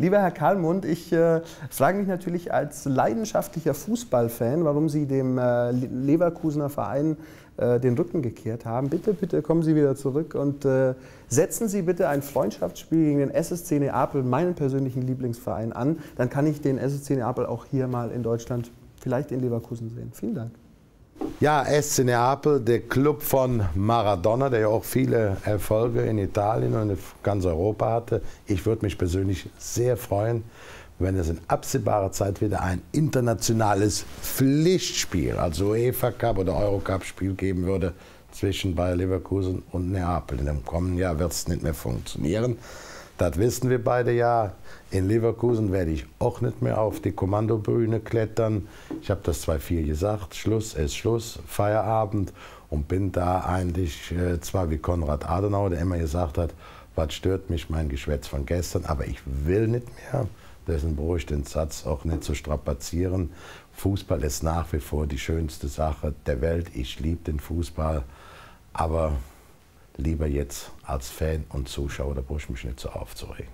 Lieber Herr Karlmund, ich äh, frage mich natürlich als leidenschaftlicher Fußballfan, warum Sie dem äh, Leverkusener Verein äh, den Rücken gekehrt haben. Bitte, bitte kommen Sie wieder zurück und äh, setzen Sie bitte ein Freundschaftsspiel gegen den SSC Neapel, meinen persönlichen Lieblingsverein, an. Dann kann ich den SSC Neapel auch hier mal in Deutschland, vielleicht in Leverkusen sehen. Vielen Dank. Ja, SC Neapel, der Club von Maradona, der ja auch viele Erfolge in Italien und in ganz Europa hatte. Ich würde mich persönlich sehr freuen, wenn es in absehbarer Zeit wieder ein internationales Pflichtspiel, also UEFA Cup oder Eurocup Spiel geben würde zwischen Bayer Leverkusen und Neapel. In dem kommenden Jahr wird es nicht mehr funktionieren. Das wissen wir beide ja. In Leverkusen werde ich auch nicht mehr auf die Kommandobühne klettern. Ich habe das 2-4 gesagt. Schluss ist Schluss, Feierabend. Und bin da eigentlich äh, zwar wie Konrad Adenauer, der immer gesagt hat, was stört mich, mein Geschwätz von gestern, aber ich will nicht mehr. Dessen brauche ich den Satz auch nicht zu strapazieren. Fußball ist nach wie vor die schönste Sache der Welt. Ich liebe den Fußball. Aber lieber jetzt als Fan und Zuschauer, nicht so aufzuregen.